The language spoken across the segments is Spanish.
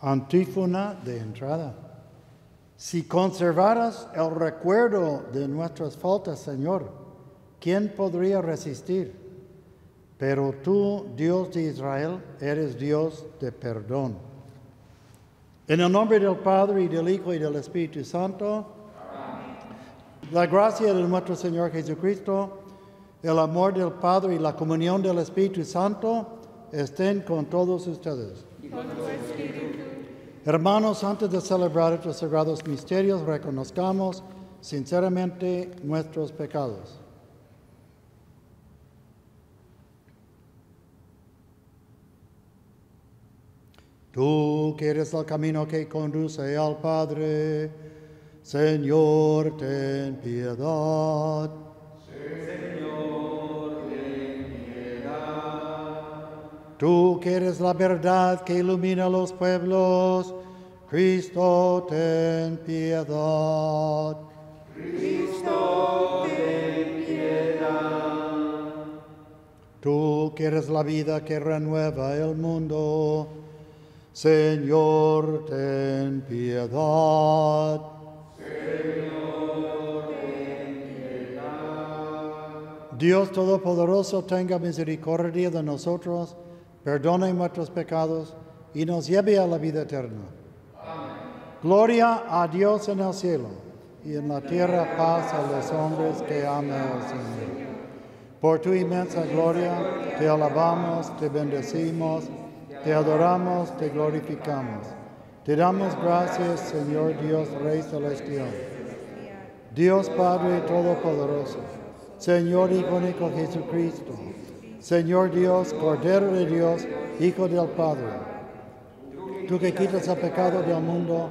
Antífona de entrada. Si conservaras el recuerdo de nuestras faltas, Señor, ¿quién podría resistir? Pero tú, Dios de Israel, eres Dios de perdón. En el nombre del Padre y del Hijo y del Espíritu Santo, la gracia de nuestro Señor Jesucristo, el amor del Padre y la comunión del Espíritu Santo estén con todos ustedes. Hermanos, antes de celebrar estos sagrados misterios, reconozcamos sinceramente nuestros pecados. Tú que eres el camino que conduce al Padre, Señor, ten piedad. Tú que eres la verdad que ilumina los pueblos, Cristo, ten piedad. Cristo, ten piedad. Tú que eres la vida que renueva el mundo, Señor, ten piedad. Dios Todopoderoso tenga misericordia de nosotros, perdone nuestros pecados y nos lleve a la vida eterna. Gloria a Dios en el cielo y en la tierra paz a los hombres que aman al Señor. Por tu inmensa gloria te alabamos, te bendecimos, te adoramos, te glorificamos. Te damos gracias, Señor Dios, Rey celestial. Dios Padre Todopoderoso, Señor Hijo único Jesucristo, Señor Dios, Cordero de Dios, Hijo del Padre. Tú que quitas el pecado del mundo,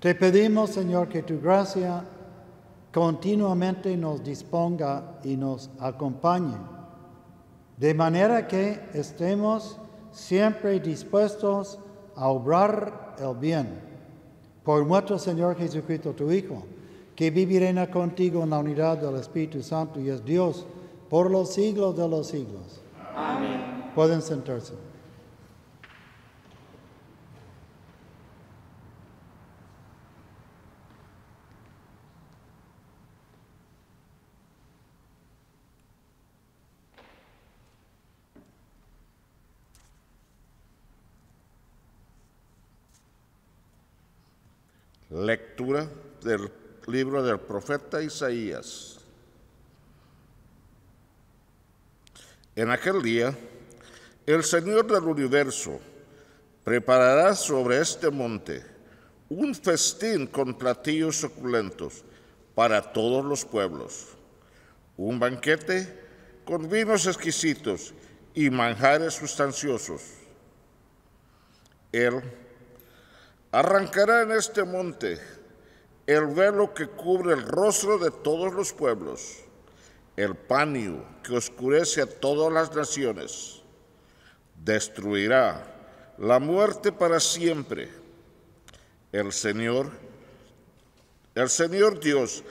Te pedimos, Señor, que tu gracia continuamente nos disponga y nos acompañe, de manera que estemos siempre dispuestos a obrar el bien. Por nuestro Señor Jesucristo, tu Hijo, que vivirá contigo en la unidad del Espíritu Santo y es Dios por los siglos de los siglos. Amén. Pueden sentarse. Lectura del libro del profeta Isaías. En aquel día, el Señor del universo preparará sobre este monte un festín con platillos suculentos para todos los pueblos, un banquete con vinos exquisitos y manjares sustanciosos. Él arrancará en este monte el velo que cubre el rostro de todos los pueblos, el paño que oscurece a todas las naciones. Destruirá la muerte para siempre. El Señor, el Señor Dios,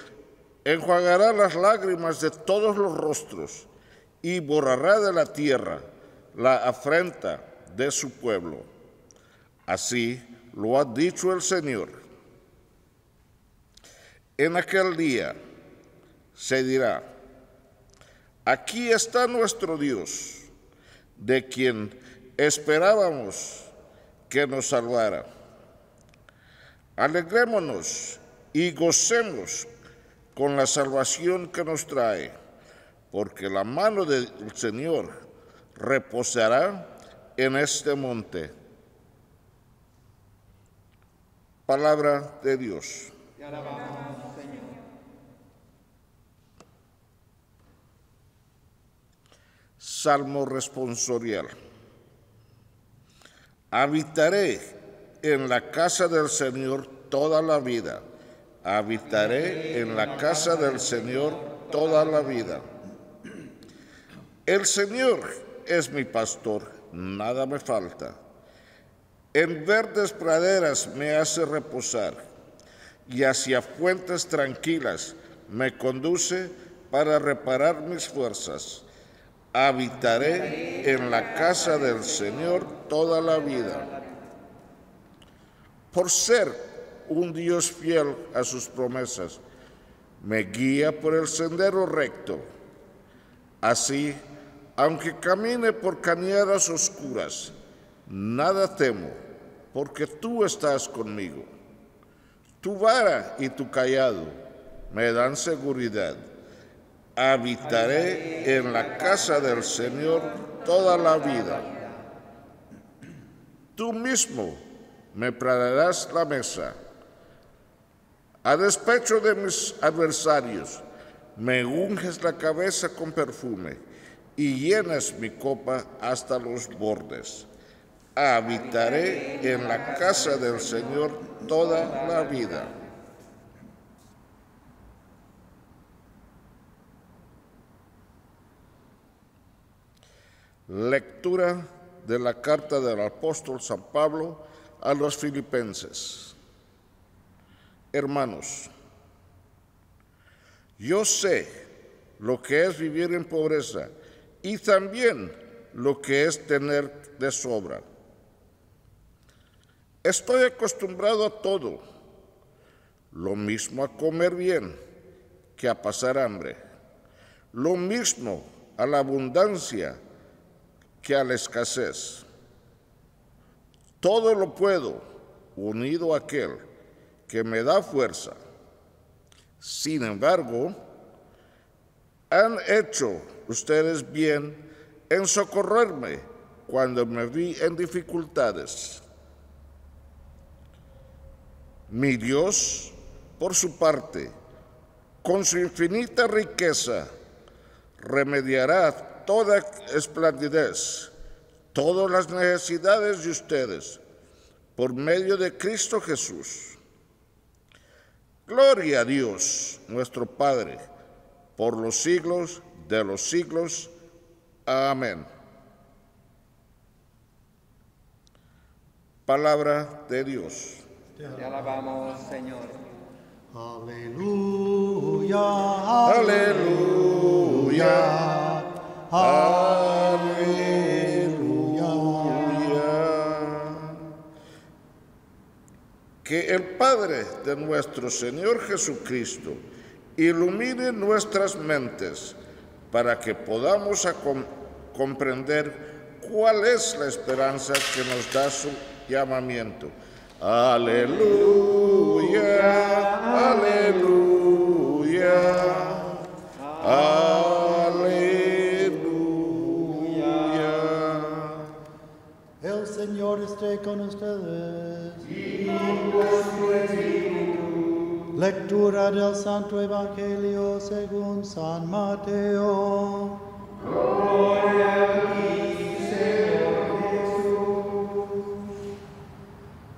enjuagará las lágrimas de todos los rostros y borrará de la tierra la afrenta de su pueblo. Así lo ha dicho el Señor. En aquel día se dirá, aquí está nuestro Dios, de quien esperábamos que nos salvara. Alegrémonos y gocemos con la salvación que nos trae, porque la mano del Señor reposará en este monte. Palabra de Dios. Te alabamos, Señor. Salmo responsorial. Habitaré en la casa del Señor toda la vida. Habitaré en la casa del Señor toda la vida. El Señor es mi pastor, nada me falta. En verdes praderas me hace reposar y hacia fuentes tranquilas me conduce para reparar mis fuerzas. Habitaré en la casa del Señor toda la vida. Por ser un Dios fiel a sus promesas, me guía por el sendero recto. Así, aunque camine por cañadas oscuras, nada temo, porque tú estás conmigo. Tu vara y tu callado me dan seguridad. Habitaré en la casa del Señor toda la vida. Tú mismo me prepararás la mesa. A despecho de mis adversarios, me unges la cabeza con perfume y llenas mi copa hasta los bordes. Habitaré en la casa del Señor toda la vida. Lectura de la carta del apóstol San Pablo a los filipenses. Hermanos, yo sé lo que es vivir en pobreza y también lo que es tener de sobra. Estoy acostumbrado a todo, lo mismo a comer bien que a pasar hambre, lo mismo a la abundancia que a la escasez. Todo lo puedo unido a aquel que me da fuerza. Sin embargo, han hecho ustedes bien en socorrerme cuando me vi en dificultades. Mi Dios, por su parte, con su infinita riqueza, remediará toda esplendidez, todas las necesidades de ustedes, por medio de Cristo Jesús. Gloria a Dios, nuestro Padre, por los siglos de los siglos. Amén. Palabra de Dios. Te alabamos, Señor. Aleluya. Aleluya. Aleluya. Que el Padre de nuestro Señor Jesucristo ilumine nuestras mentes para que podamos comprender cuál es la esperanza que nos da su llamamiento. Aleluya, aleluya, aleluya. El Señor esté con ustedes. Lectura del Santo Evangelio según San Mateo.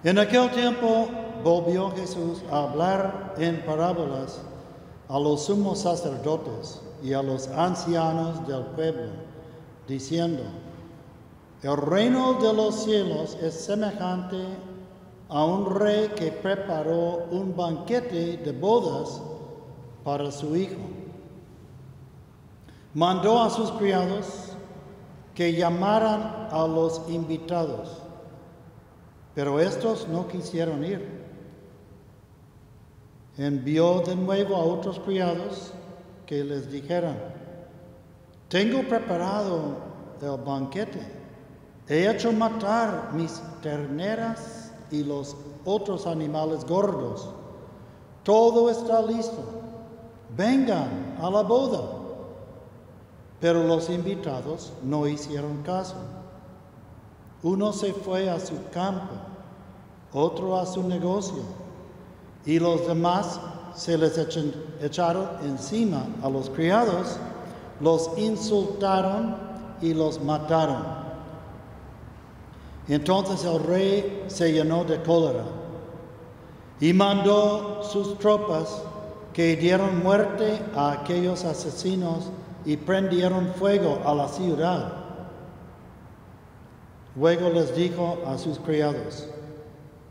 En aquel tiempo volvió Jesús a hablar en parábolas a los sumos sacerdotes y a los ancianos del pueblo, diciendo, el reino de los cielos es semejante a un rey que preparó un banquete de bodas para su hijo. Mandó a sus criados que llamaran a los invitados, pero estos no quisieron ir. Envió de nuevo a otros criados que les dijeran, tengo preparado el banquete. He hecho matar mis terneras y los otros animales gordos. Todo está listo. Vengan a la boda. Pero los invitados no hicieron caso. Uno se fue a su campo, otro a su negocio, y los demás se les echaron encima a los criados, los insultaron y los mataron. Entonces el rey se llenó de cólera y mandó sus tropas que dieron muerte a aquellos asesinos y prendieron fuego a la ciudad. Luego les dijo a sus criados,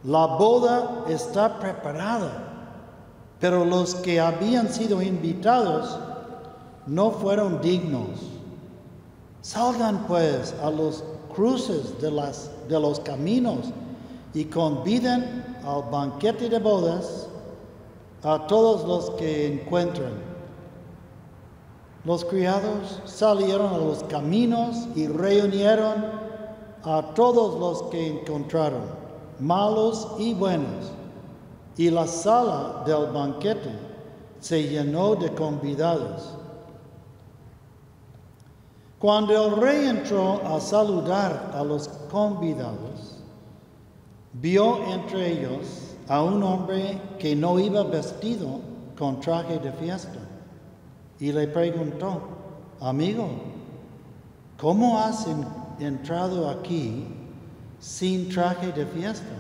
la boda está preparada, pero los que habían sido invitados no fueron dignos. Salgan pues a los cruces de, los caminos y conviden al banquete de bodas a todos los que encuentren. Los criados salieron a los caminos y reunieron a todos los que encontraron, malos y buenos, y la sala del banquete se llenó de convidados. Cuando el rey entró a saludar a los convidados, vio entre ellos a un hombre que no iba vestido con traje de fiesta y le preguntó, amigo, ¿cómo has entrado aquí sin traje de fiesta?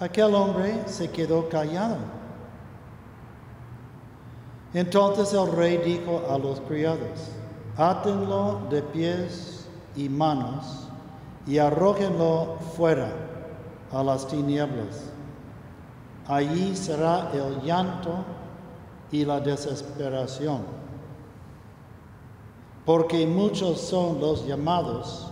Aquel hombre se quedó callado. Entonces el rey dijo a los criados, átenlo de pies y manos y arrójenlo fuera a las tinieblas. Allí será el llanto y la desesperación, porque muchos son los llamados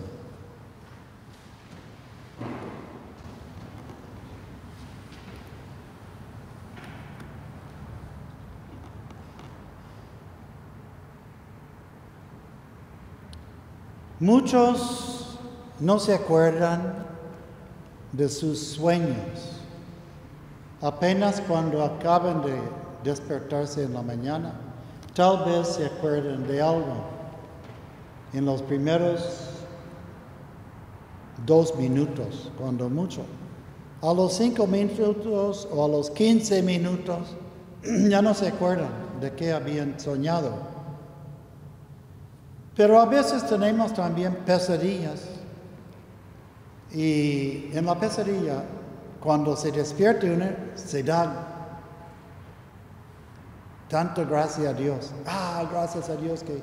Muchos no se acuerdan de sus sueños. Apenas cuando acaban de despertarse en la mañana, tal vez se acuerden de algo en los primeros dos minutos, cuando mucho. A los cinco minutos o a los quince minutos ya no se acuerdan de qué habían soñado. Pero a veces tenemos también pesadillas. Y en la pesadilla, cuando se despierta uno, se da tanta gracia a Dios. Ah, gracias a Dios que,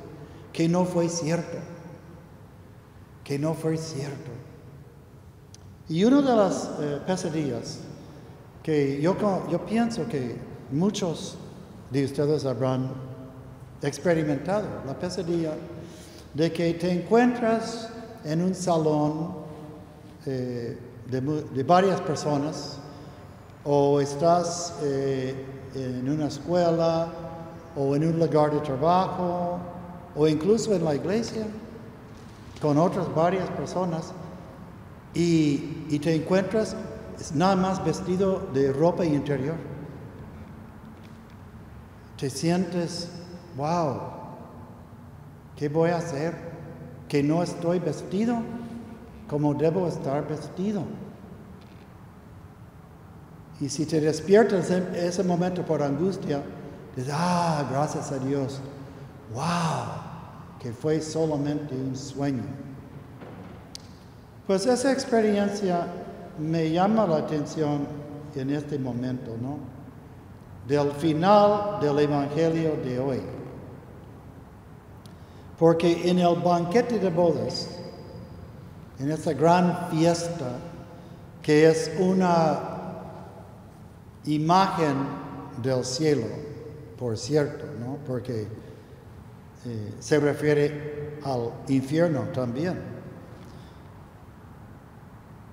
que no fue cierto. Que no fue cierto. Y una de las eh, pesadillas que yo, yo pienso que muchos de ustedes habrán experimentado, la pesadilla de que te encuentras en un salón eh, de, varias personas o estás eh, en una escuela o en un lugar de trabajo o incluso en la iglesia con otras varias personas y, y te encuentras nada más vestido de ropa interior. Te sientes, wow, ¿qué voy a hacer? Que no estoy vestido como debo estar vestido. Y si te despiertas en ese momento por angustia, dices, ah, gracias a Dios, wow, que fue solamente un sueño. Pues esa experiencia me llama la atención en este momento, ¿no? Del final del Evangelio de hoy. Porque en el banquete de bodas, en esa gran fiesta, que es una imagen del cielo, por cierto, ¿no? Porque eh, se refiere al infierno también.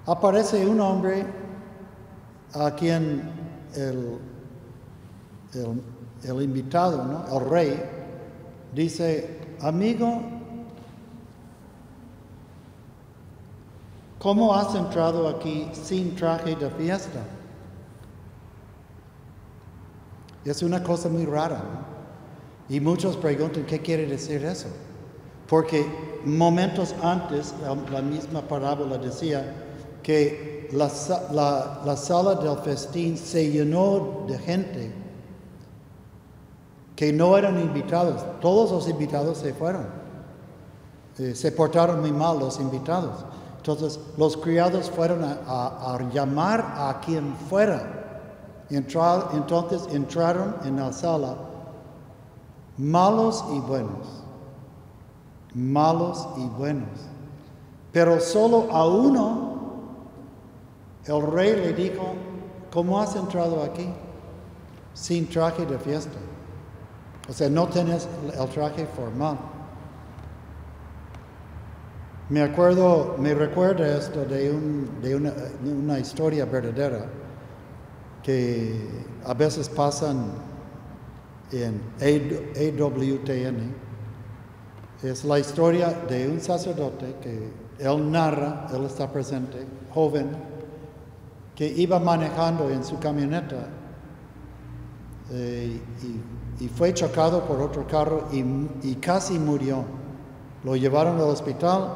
Aparece un hombre a quien el, el, el invitado, ¿no? el rey, dice, amigo, ¿cómo has entrado aquí sin traje de fiesta? Es una cosa muy rara. Y muchos preguntan, ¿qué quiere decir eso? Porque momentos antes, la misma parábola decía que la, la sala del festín se llenó de gente que no eran invitados. Todos los invitados se fueron. Eh, se portaron muy mal los invitados. Entonces los criados fueron a, llamar a quien fuera. entonces entraron en la sala malos y buenos. Malos y buenos. Pero solo a uno el rey le dijo, ¿cómo has entrado aquí? Sin traje de fiesta. O sea, no tienes el traje formal. Me acuerdo, me recuerda esto de, una, historia verdadera que a veces pasan en AWTN. Es la historia de un sacerdote que él narra, él está presente, joven, que iba manejando en su camioneta eh, y, fue chocado por otro carro y, casi murió. Lo llevaron al hospital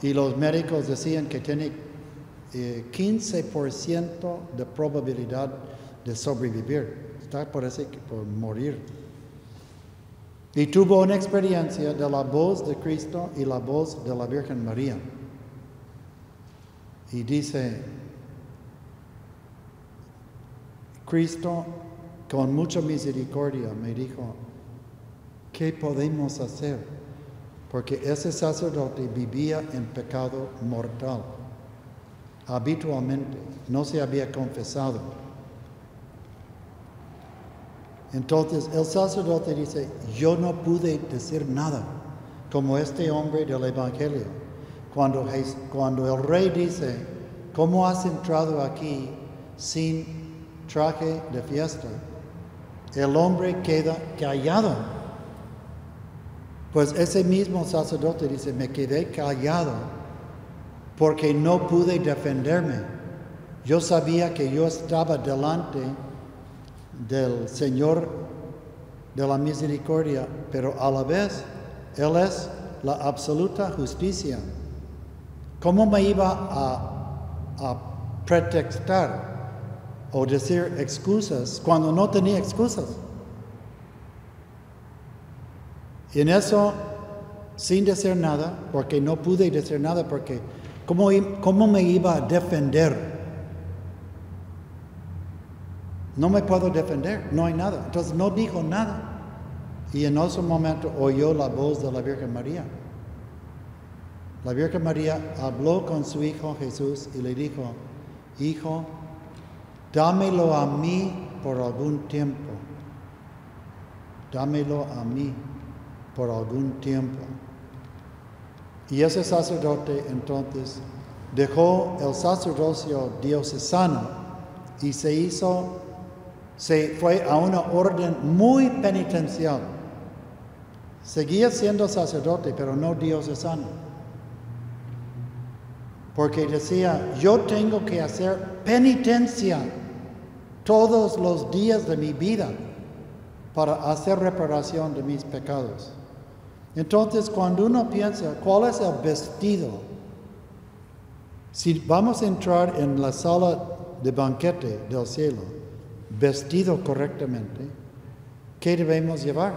y los médicos decían que tiene 15% eh, de probabilidad de sobrevivir. Está por, ese, por morir. Y tuvo una experiencia de la voz de Cristo y la voz de la Virgen María. Y dice, Cristo con mucha misericordia me dijo, ¿qué podemos hacer? Porque ese sacerdote vivía en pecado mortal. Habitualmente no se había confesado. Entonces el sacerdote dice, yo no pude decir nada, como este hombre del Evangelio. Cuando, cuando el rey dice, ¿cómo has entrado aquí sin traje de fiesta? El hombre queda callado. Pues ese mismo sacerdote dice, me quedé callado porque no pude defenderme. Yo sabía que yo estaba delante del Señor de la misericordia, pero a la vez Él es la absoluta justicia. ¿Cómo me iba a, a pretextar o decir excusas cuando no tenía excusas. Y en eso, sin decir nada, porque no pude decir nada, porque ¿cómo, cómo me iba a defender? No me puedo defender, no hay nada. Entonces no dijo nada. Y en ese momento oyó la voz de la Virgen María. La Virgen María habló con su hijo Jesús y le dijo, hijo, dámelo a mí por algún tiempo. Dámelo a mí por algún tiempo. Y ese sacerdote entonces dejó el sacerdocio diocesano y se hizo, se fue a una orden muy penitencial. Seguía siendo sacerdote, pero no diocesano. Porque decía, yo tengo que hacer penitencia todos los días de mi vida para hacer reparación de mis pecados. Entonces, cuando uno piensa, ¿cuál es el vestido? Si vamos a entrar en la sala de banquete del cielo, vestido correctamente, ¿qué debemos llevar?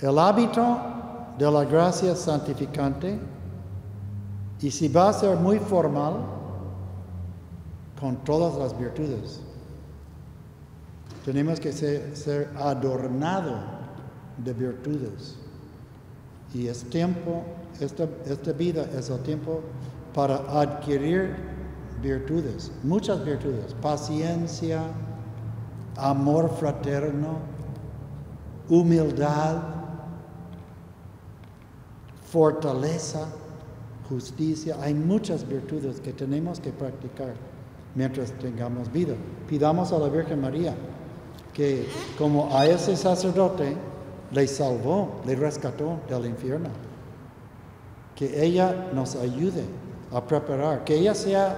El hábito de la gracia santificante, y si va a ser muy formal, con todas las virtudes. Tenemos que ser, adornado de virtudes. Y es tiempo, esta, esta vida es el tiempo para adquirir virtudes, muchas virtudes, paciencia, amor fraterno, humildad, fortaleza, justicia. Hay muchas virtudes que tenemos que practicar mientras tengamos vida. Pidamos a la Virgen María que como a ese sacerdote le salvó, le rescató del infierno, que ella nos ayude a preparar, que ella sea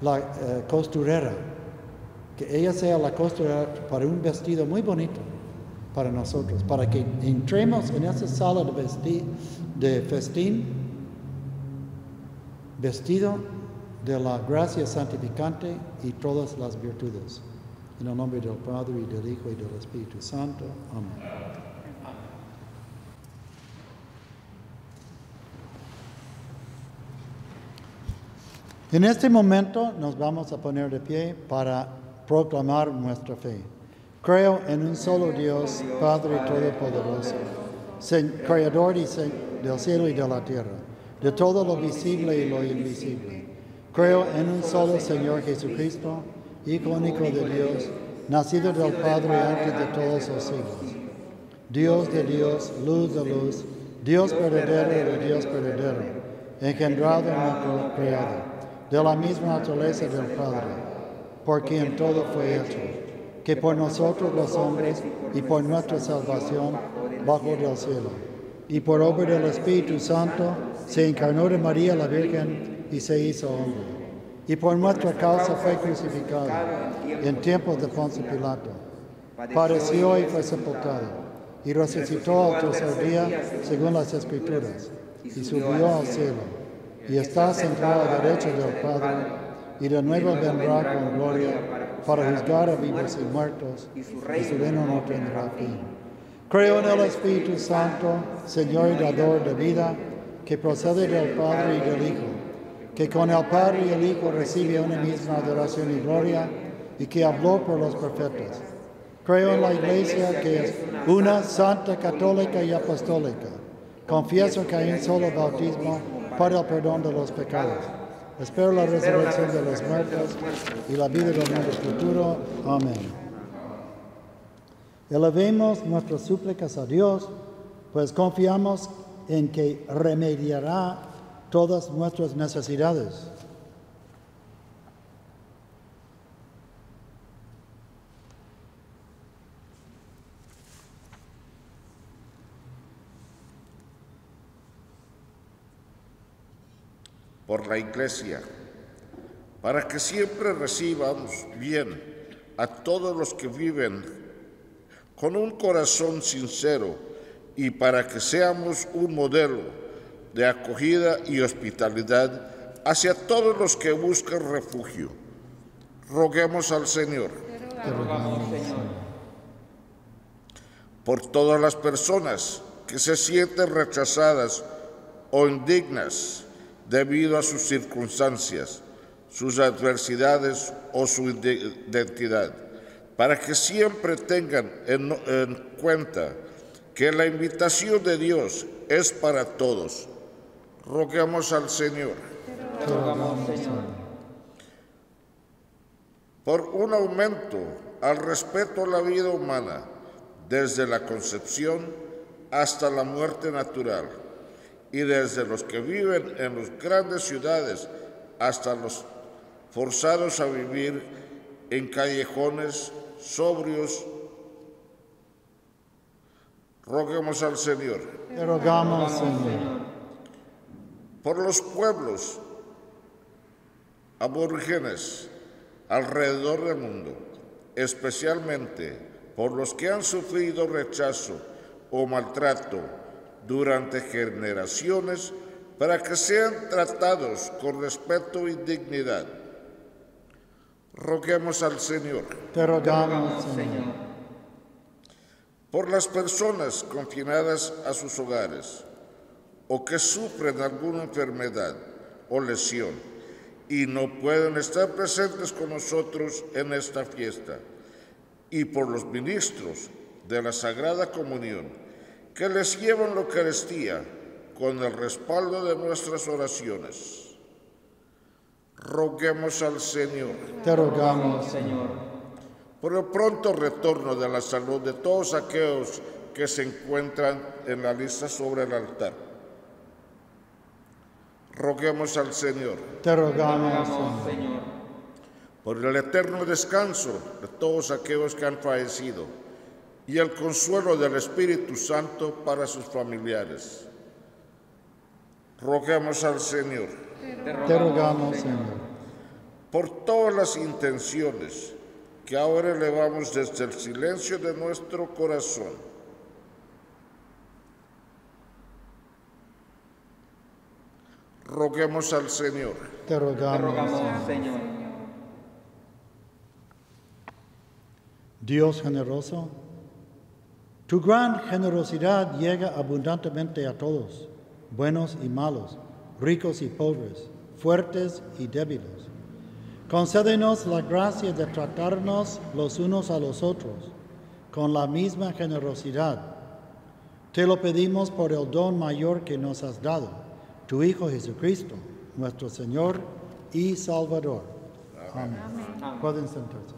la eh, costurera que ella sea la costura para un vestido muy bonito para nosotros, para que entremos en esa sala de, de festín vestido de la gracia santificante y todas las virtudes. En el nombre del Padre y del Hijo y del Espíritu Santo. Amén. En este momento nos vamos a poner de pie para proclamar nuestra fe. Creo en un solo Dios, Padre Todopoderoso, Creador del cielo y de la tierra, de todo lo visible y lo invisible. Creo en un solo Señor Jesucristo, Hijo único de Dios, nacido del Padre antes de todos los siglos. Dios de Dios, luz de luz, Dios verdadero de Dios verdadero, engendrado y no creado, de la misma naturaleza del Padre, por quien todo fue hecho, que por nosotros los hombres y por nuestra salvación bajo del cielo, y por obra del Espíritu Santo se encarnó de María la Virgen y se hizo hombre, y por nuestra causa fue crucificado en tiempos de Poncio Pilato padeció y fue sepultado, y resucitó al tercer día según las Escrituras, y subió al cielo, y está sentado a la derecha del Padre, y de nuevo vendrá con gloria para juzgar a vivos y muertos, y su reino no tendrá fin. Creo en el Espíritu Santo, Señor y dador de vida, que procede del Padre y del Hijo, que con el Padre y el Hijo recibe una misma adoración y gloria, y que habló por los profetas. Creo en la Iglesia que es una santa, católica y apostólica. Confieso que hay un solo bautismo para el perdón de los pecados. Espero la resurrección de los muertos y la vida del mundo futuro. Amén. Elevemos nuestras súplicas a Dios, pues confiamos en que remediará todas nuestras necesidades. por la iglesia, para que siempre recibamos bien a todos los que viven con un corazón sincero y para que seamos un modelo de acogida y hospitalidad hacia todos los que buscan refugio. Roguemos al Señor Te rogamos, Señor, por todas las personas que se sienten rechazadas o indignas debido a sus circunstancias, sus adversidades o su ide- identidad, para que siempre tengan en, en cuenta que la invitación de Dios es para todos. Roguemos al Señor te rogamos, Señor, por un aumento al respeto a la vida humana, desde la concepción hasta la muerte natural, y desde los que viven en las grandes ciudades hasta los forzados a vivir en callejones sobrios. Roguemos al Señor Te rogamos, Señor. Por los pueblos aborígenes alrededor del mundo, especialmente por los que han sufrido rechazo o maltrato durante generaciones, para que sean tratados con respeto y dignidad. Roguemos al Señor Te rogamos, Señor. Señor, por las personas confinadas a sus hogares o que sufren alguna enfermedad o lesión y no pueden estar presentes con nosotros en esta fiesta, y por los ministros de la Sagrada Comunión que les llevan la Eucaristía con el respaldo de nuestras oraciones. Roguemos al Señor Te rogamos, Señor, por el pronto retorno de la salud de todos aquellos que se encuentran en la lista sobre el altar. Roguemos al Señor te rogamos, rogamos, Señor. Señor, por el eterno descanso de todos aquellos que han fallecido y el consuelo del Espíritu Santo para sus familiares. Roguemos al Señor te Te rogamos, Señor. por todas las intenciones que ahora elevamos desde el silencio de nuestro corazón. Roguemos al Señor. Te Te rogamos. rogamos, Señor. Dios generoso, tu gran generosidad llega abundantemente a todos, buenos y malos, ricos y pobres, fuertes y débiles. Concédenos la gracia de tratarnos los unos a los otros con la misma generosidad. Te lo pedimos por el don mayor que nos has dado, tu Hijo Jesucristo, nuestro Señor y Salvador. Amén. Pueden sentarse.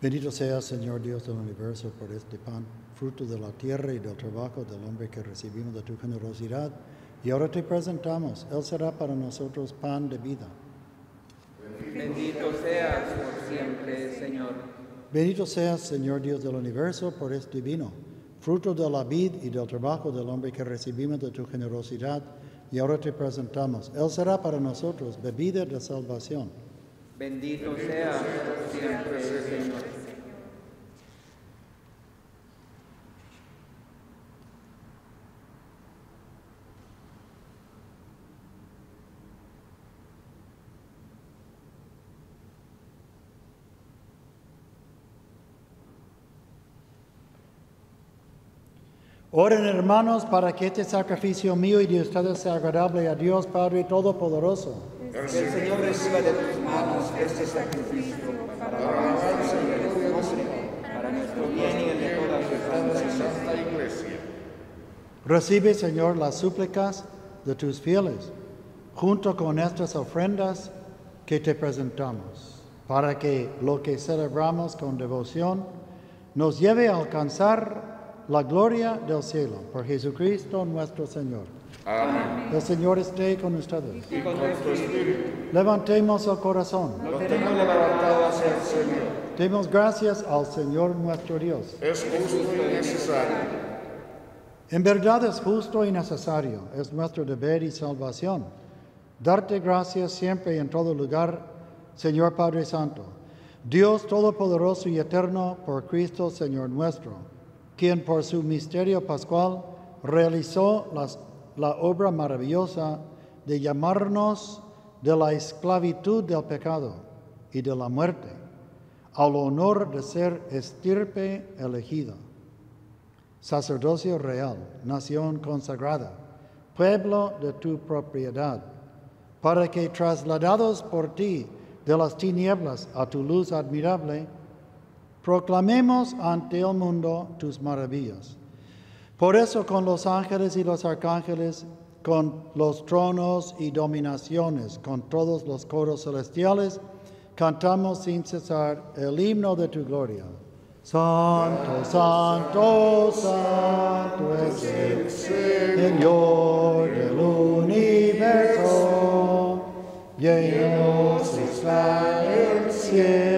Bendito sea, Señor Dios del universo, por este pan, fruto de la tierra y del trabajo del hombre que recibimos de tu generosidad. Y ahora te presentamos, Él será para nosotros pan de vida. Bendito seas por siempre, Señor. Bendito seas, Señor Dios del universo, por este vino, fruto de la vid y del trabajo del hombre que recibimos de tu generosidad. Y ahora te presentamos, Él será para nosotros bebida de salvación. Bendito por siempre, Señor. Oren hermanos para que este sacrificio mío y de ustedes sea agradable a Dios Padre Todopoderoso. El Señor de tus manos este sacrificio para para nuestro bien y de toda santa. Iglesia. Recibe, Señor, las súplicas de tus fieles, junto con estas ofrendas que te presentamos, para que lo que celebramos con devoción nos lleve a alcanzar la gloria del cielo. Por Jesucristo nuestro Señor. Amén. El Señor esté con ustedes. Y con tu espíritu, Levantemos el corazón. lo tenemos levantado hacia el Señor. Demos gracias al Señor nuestro Dios. Es justo y necesario. En verdad es justo y necesario, es nuestro deber y salvación. Darte gracias siempre y en todo lugar, Señor Padre Santo, Dios Todopoderoso y Eterno, por Cristo Señor nuestro, quien por su misterio pascual realizó las- la obra maravillosa de llamarnos de la esclavitud del pecado y de la muerte al honor de ser estirpe elegida sacerdocio real, nación consagrada, pueblo de tu propiedad, para que trasladados por ti de las tinieblas a tu luz admirable, proclamemos ante el mundo tus maravillas. Por eso con los ángeles y los arcángeles, con los tronos y dominaciones, con todos los coros celestiales, cantamos sin cesar el himno de tu gloria. Santo, santo, santo es el Señor del universo. Llenos está el cielo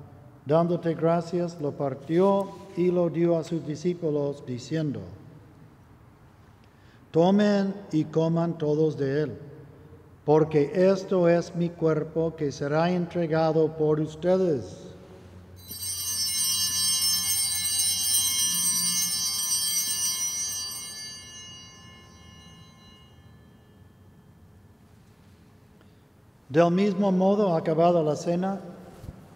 Dándote gracias, lo partió y lo dio a sus discípulos, diciendo, Tomen y coman todos de él, porque esto es mi cuerpo que será entregado por ustedes. Del mismo modo, acabada la cena,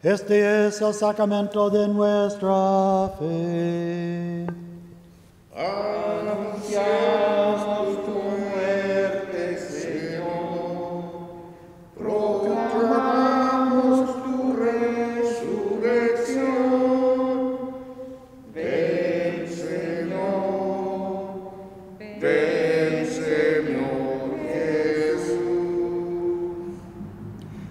Este es el sacramento de nuestra fe. Anunciamos tu muerte, Señor. Proclamamos tu resurrección. Ven, Señor. Ven,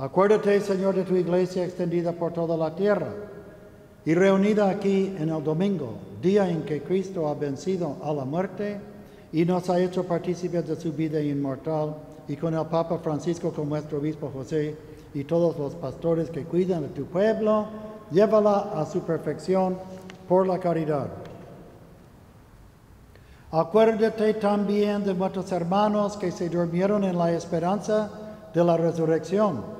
Acuérdate, Señor, de tu iglesia extendida por toda la tierra y reunida aquí en el domingo, día en que Cristo ha vencido a la muerte y nos ha hecho partícipes de su vida inmortal, y con el Papa Francisco como nuestro obispo José y todos los pastores que cuidan de tu pueblo, llévala a su perfección por la caridad. Acuérdate también de nuestros hermanos que se durmieron en la esperanza de la resurrección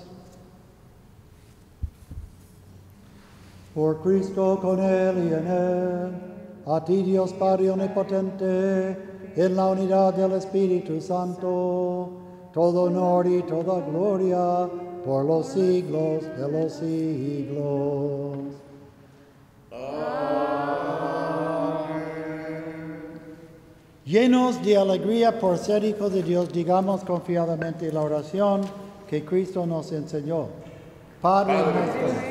Por Cristo con Él y en Él, a ti Dios Padre Omnipotente, en la unidad del Espíritu Santo, todo honor y toda gloria por los siglos de los siglos. Llenos de alegría por ser hijos de Dios, digamos confiadamente la oración que Cristo nos enseñó. Padre nuestro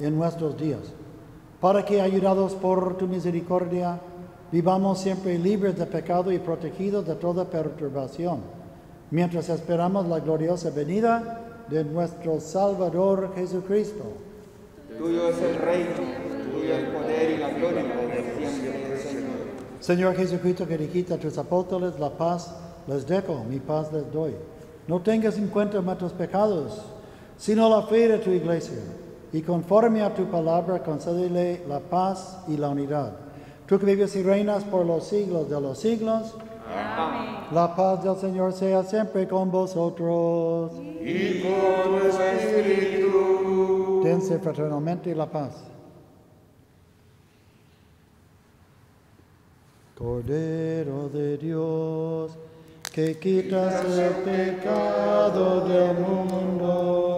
en nuestros días, para que, ayudados por tu misericordia, vivamos siempre libres de pecado y protegidos de toda perturbación, mientras esperamos la gloriosa venida de nuestro Salvador Jesucristo. Tuyo es el reino, tuyo el poder y la gloria por siempre, Señor. Señor Jesucristo, que dijiste a tus apóstoles, la paz les dejo, mi paz les doy. No tengas en cuenta nuestros pecados, sino la fe de tu iglesia. Y conforme a tu palabra, concédele la paz y la unidad. Tú que vives y reinas por los siglos de los siglos. La paz del Señor sea siempre con vosotros. Y con tu espíritu. Dense fraternalmente la paz. Cordero de Dios, que quitas el pecado del mundo,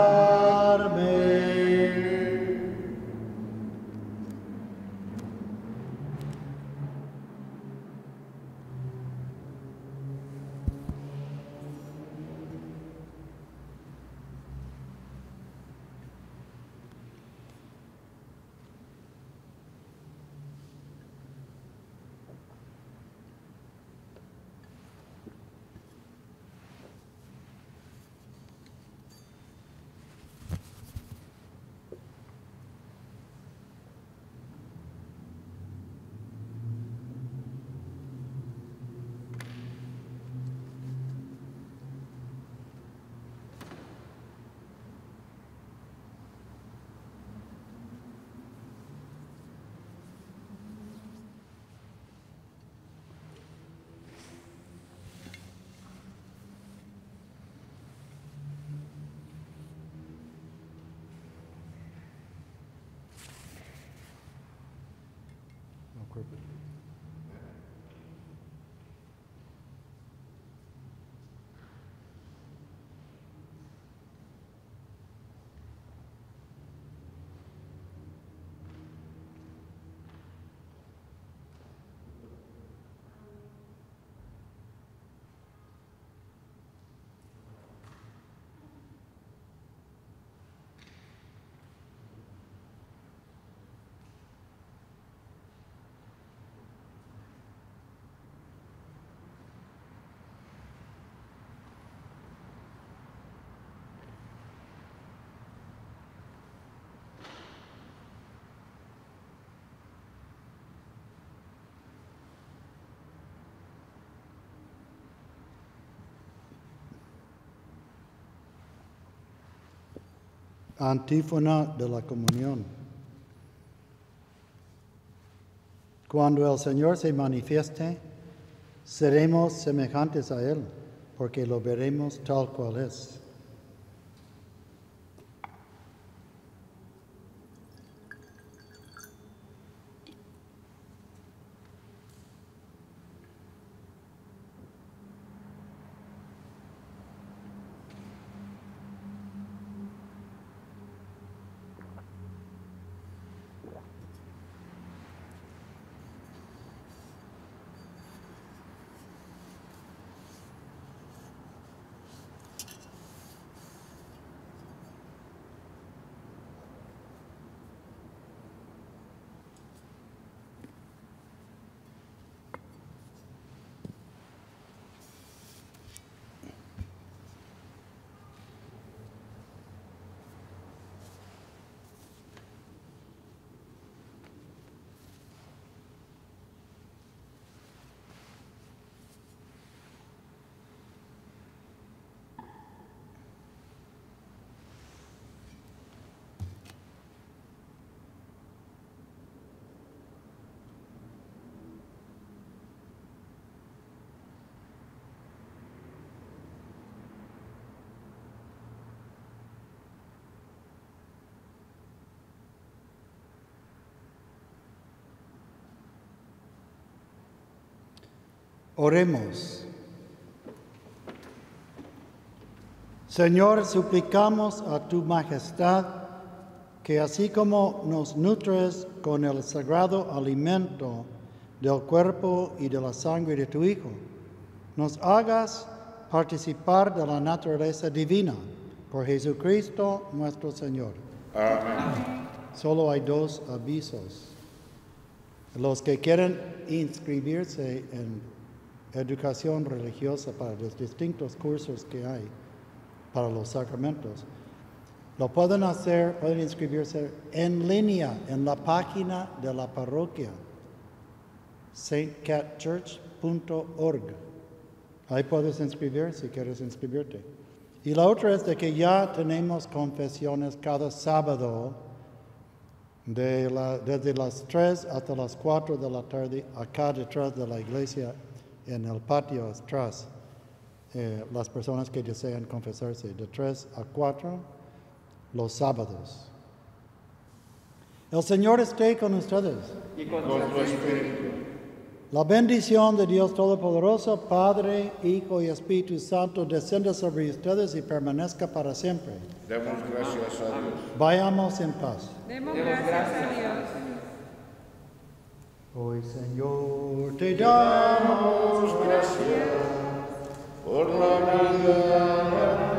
appropriate. Antífona de la comunión. Cuando el Señor se manifieste, seremos semejantes a Él, porque lo veremos tal cual es. Oremos. Señor, suplicamos a tu majestad que así como nos nutres con el sagrado alimento del cuerpo y de la sangre de tu Hijo, nos hagas participar de la naturaleza divina por Jesucristo nuestro Señor. Amén. Solo hay dos avisos. Los que quieren inscribirse en educación religiosa para los distintos cursos que hay para los sacramentos, lo pueden hacer, pueden inscribirse en línea en la página de la parroquia, stcatchurch.org. Ahí puedes inscribir si quieres inscribirte. Y la otra es de que ya tenemos confesiones cada sábado de desde las 3 hasta las 4 de la tarde acá detrás de la iglesia en el patio atrás. Eh, las personas que desean confesarse de 3 a 4 los sábados. El Señor esté con ustedes. y con Con tu espíritu. La bendición de Dios Todopoderoso, Padre, Hijo y Espíritu Santo, descienda sobre ustedes y permanezca para siempre. Demos gracias a Dios. Vayamos en paz. Demos gracias a Dios. Hoy, Señor, te damos gracias Por la vida,